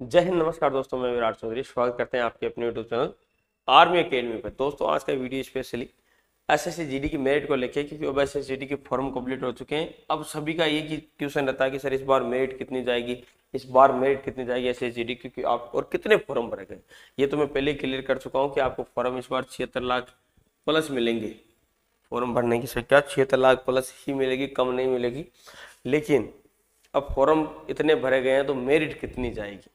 जय हिंद, नमस्कार दोस्तों, मैं विराट चौधरी, स्वागत करते हैं आपके अपने यूट्यूब चैनल आर्मी अकेडमी पर। दोस्तों, आज का वीडियो स्पेशली एस एस की मेरिट को लेके, क्योंकि अब एस एस के फॉर्म कंप्लीट हो चुके हैं। अब सभी का ये क्वेश्चन रहता है कि, सर, इस बार मेरिट कितनी जाएगी? इस बार मेरिट कितनी जाएगी एस एस क्योंकि आप, और कितने फॉर्म भरे गए ये तो मैं पहले क्लियर कर चुका हूँ कि आपको फॉर्म इस बार छिहत्तर लाख प्लस मिलेंगे। फॉर्म भरने की संख्या छिहत्तर लाख प्लस ही मिलेगी, कम नहीं मिलेगी। लेकिन, अब फॉर्म इतने भरे गए हैं तो मेरिट कितनी जाएगी?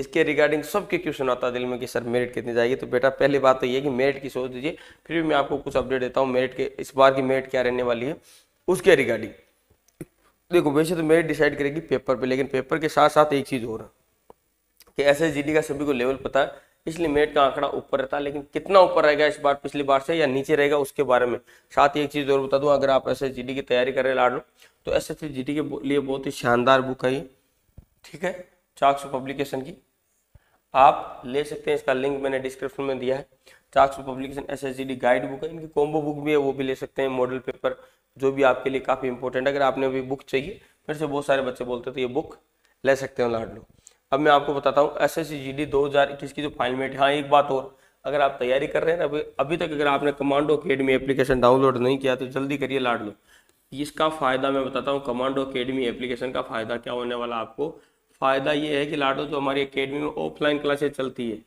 इसके रिगार्डिंग सबके क्वेश्चन आता है दिल में कि, सर मेरिट कितनी जाएगी? तो बेटा, पहली बात तो ये कि मेरिट की सोच दीजिए। फिर भी मैं आपको कुछ अपडेट देता हूँ मेरिट के, इस बार की मेरिट क्या रहने वाली है, उसके रिगार्डिंग देखो वैसे तो मेरिट डिसाइड करेगी पेपर पे, लेकिन पेपर के साथ साथ एक चीज़ और कि एस का सभी को लेवल पता है, इसलिए मेरिट का आंकड़ा ऊपर रहता है, लेकिन कितना ऊपर रहेगा इस बार, पिछली बार से या नीचे रहेगा, उसके बारे में। साथ ही एक चीज़ और बता दूँ, अगर आप एस की तैयारी कर रहे लाड लो तो एस के लिए बहुत ही शानदार बुक है ये, ठीक है? चाक्स पब्लिकेशन की। आप ले सकते हैं, इसका लिंक मैंने डिस्क्रिप्शन में दिया है। चाक्स publication S S guide book है, इनकी कॉम्बो बुक भी है, वो भी ले सकते हैं मॉडल पेपर जो भी आपके लिए काफ़ी इंपॉर्टेंट है। अगर आपने अभी बुक चाहिए, फिर से बहुत सारे बच्चे बोलते थे ये बुक ले सकते हो लाड लो। अब मैं आपको बताता हूँ एस एस जी डी दो हज़ार इक्कीस की जो फ़ाइल मेट हाँ। एक बात और, अगर आप तैयारी कर रहे हैं अभी अभी तक अगर आपने कमांडो अकेडमी एप्लीकेशन डाउनलोड नहीं किया तो जल्दी करिए लाड लो। इसका फ़ायदा मैं बताता हूँ कमांडो अकेडमी एप्लीकेशन का फ़ायदा क्या होने वाला आपको फ़ायदा ये है कि लाडो जो हमारी एकेडमी में ऑफलाइन क्लासेस चलती है,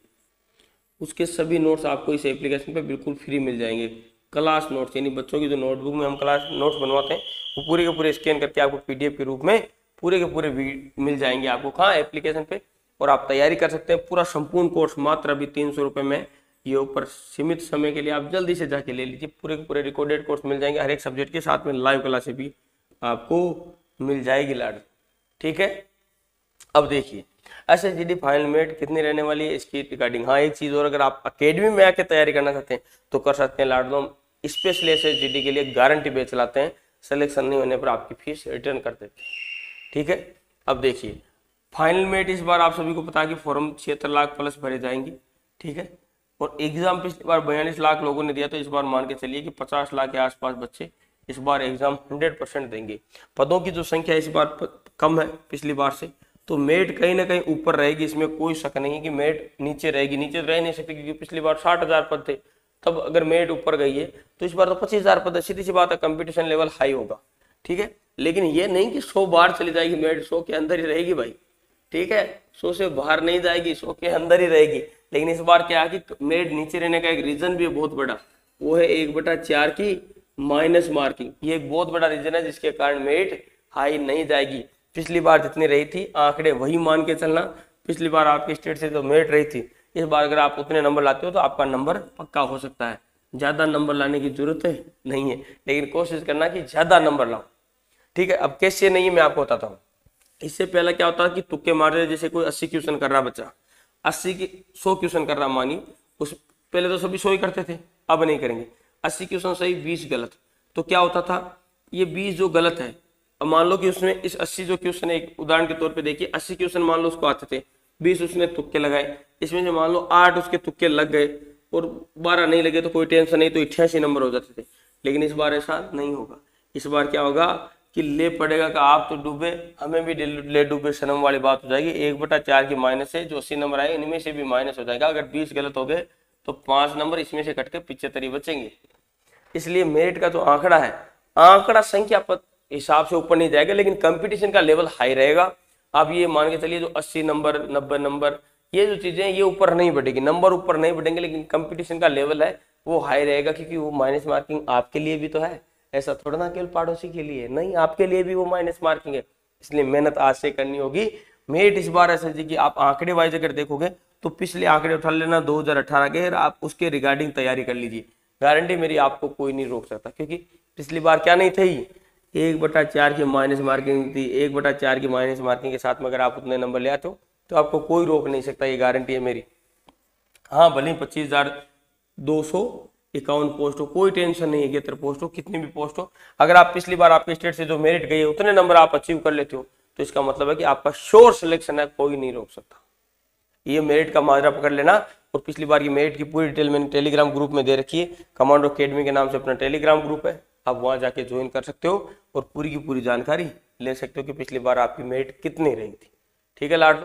उसके सभी नोट्स आपको इस एप्लीकेशन पे बिल्कुल फ्री मिल जाएँगे। क्लास नोट्स यानी बच्चों की जो नोटबुक में हम क्लास नोट्स बनवाते हैं, वो पूरे के पूरे स्कैन करके आपको पीडीएफ के रूप में पूरे के पूरे मिल जाएँगे आपको। कहाँ एप्लीकेशन पे, और आप तैयारी कर सकते हैं। पूरा संपूर्ण कोर्स मात्र अभी तीन सौ रुपये में। ये ऊपर सीमित समय के लिए आप जल्दी से जाके ले लीजिए। पूरे के पूरे रिकॉर्डेड कोर्स मिल जाएँगे। हर एक सब्जेक्ट के साथ में लाइव क्लासेस भी आपको मिल जाएगी लाड। ठीक है? अब देखिए एस एस फाइनल मेट कितनी रहने वाली है इसकी रिगार्डिंग हाँ एक चीज़ और, अगर आप अकेडमी में आके तैयारी करना चाहते हैं तो कर सकते हैं लाडलोम स्पेशली एस एस के लिए गारंटी बेच चलाते हैं। सिलेक्शन नहीं होने पर आपकी फ़ीस रिटर्न कर देते हैं। ठीक है? अब देखिए फाइनल मेट इस बार आप सभी को पता कि फॉर्म छिहत्तर लाख प्लस भरे जाएँगे। ठीक है? और एग्ज़ाम पिछली बार बयालीस लाख लोगों ने दिया तो इस बार मान के चलिए कि पचास लाख के आसपास बच्चे इस बार एग्ज़ाम हंड्रेड परसेंट देंगे। पदों की जो संख्या इस बार कम है पिछली बार से। तो मेट कहीं ना कहीं ऊपर रहेगी, इसमें कोई शक नहीं है कि मेट नीचे रहेगी। नीचे तो रह नहीं सकती, क्योंकि पिछली बार साठ हज़ार पद थे। तब अगर मेट ऊपर गई है तो इस बार तो पच्चीस हज़ार पद सीधी सी बात है कंपटीशन लेवल हाई होगा, ठीक है? लेकिन ये नहीं कि सौ बार चली जाएगी मेट, सौ के अंदर ही रहेगी भाई, ठीक है? सौ से बाहर नहीं जाएगी, सौ के अंदर ही रहेगी। लेकिन इस बार क्या है कि मेट नीचे रहने का एक रीजन भी है बहुत बड़ा। वो है एक बटा चार की माइनस मार्किंग ये एक बहुत बड़ा रीजन है जिसके कारण मेट हाई नहीं जाएगी। पिछली बार जितनी रही थी, आंकड़े वही मान के चलना। पिछली बार आपकी स्टेट से जो मेरिट रही थी, इस बार अगर आप उतने नंबर लाते हो तो आपका नंबर पक्का हो सकता है। ज़्यादा नंबर लाने की ज़रूरत नहीं है, लेकिन कोशिश करना कि ज़्यादा नंबर लाओ ठीक है, अब कैसे नहीं है, मैं आपको बताता हूँ। इससे पहले क्या होता है कि तुक्के मारते जैसे कोई अस्सी क्वेश्चन कर रहा बच्चा। अस्सी की सौ क्वेश्चन कर रहा मानी उस, पहले तो सभी सौ ही करते थे, अब नहीं करेंगे। अस्सी क्वेश्चन सही, बीस गलत। तो क्या होता था, ये बीस जो गलत है अब मान लो कि उसने इस अस्सी जो क्वेश्चन एक उदाहरण के तौर पर देखिए अस्सी क्वेश्चन मान लो उसको आते थे, बीस उसने तुक्के लगाए, इसमें जो मान लो आठ उसके तुक्के लग गए और बारह नहीं लगे तो कोई टेंशन नहीं तो अठासी नंबर हो जाते थे। लेकिन इस बार ऐसा नहीं होगा। इस बार क्या होगा कि ले पड़ेगा कि आप तो डूबे, हमें भी ले डूबे सनम वाली बात हो जाएगी। एक बटा चार की माइनस है, जो अस्सी नंबर आए, इनमें से भी माइनस हो जाएगा। अगर बीस गलत हो गए तो पाँच नंबर इसमें से कट के पिछहत्तर ही बचेंगे। इसलिए मेरिट का जो तो आंकड़ा है, आंकड़ा संख्या हिसाब से ऊपर नहीं जाएगा, लेकिन कंपटीशन का लेवल हाई रहेगा। आप ये मान के चलिए जो 80 नंबर 90 नंबर ये जो चीज़ें ये ऊपर नहीं बढ़ेगी। नंबर ऊपर नहीं बढ़ेंगे, लेकिन कंपटीशन का लेवल है, वो हाई रहेगा, क्योंकि वो माइनस मार्किंग आपके लिए भी तो है। ऐसा थोड़ा ना केवल पड़ोसी के लिए, नहीं, आपके लिए भी वो माइनस मार्किंग है। इसलिए मेहनत आज से करनी होगी। मेट इस बार ऐसा जी की आप आंकड़े वाइज अगर देखोगे तो पिछले आंकड़े उठा लेना 2018 के आप उसके रिगार्डिंग तैयारी कर लीजिए। गारंटी मेरी आपको कोई नहीं रोक सकता, क्योंकि पिछली बार क्या नहीं थी एक बटा चार की माइनस मार्किंग थी एक बटा चार की माइनस मार्किंग के साथ में अगर आप उतने नंबर ले आते हो तो आपको कोई रोक नहीं सकता, ये गारंटी है मेरी। हाँ भले ही पच्चीस हज़ार दो सौ इक्यावन पोस्ट हो, कोई टेंशन नहीं है कि इतर पोस्ट हो, कितनी भी पोस्ट हो। अगर आप पिछली बार आपके स्टेट से जो मेरिट गई है, उतने नंबर आप अचीव कर लेते हो तो इसका मतलब है कि आपका श्योर सिलेक्शन है, कोई नहीं रोक सकता। ये मेरिट का माजरा पकड़ लेना और पिछली बार की मेरिट की पूरी डिटेल मैंने टेलीग्राम ग्रुप में दे रखी है। कमांडो अकेडमी के नाम से अपना टेलीग्राम ग्रुप है। आप वहाँ जाके ज्वाइन कर सकते हो और पूरी की पूरी जानकारी ले सकते हो कि पिछली बार आपकी मेरिट कितनी रही थी। ठीक है लाड